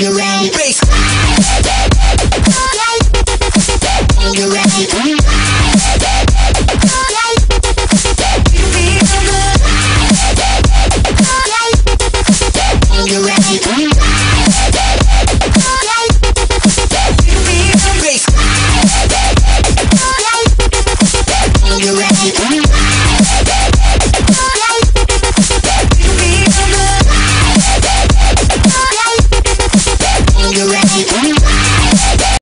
you ready? Bass. Are you ready?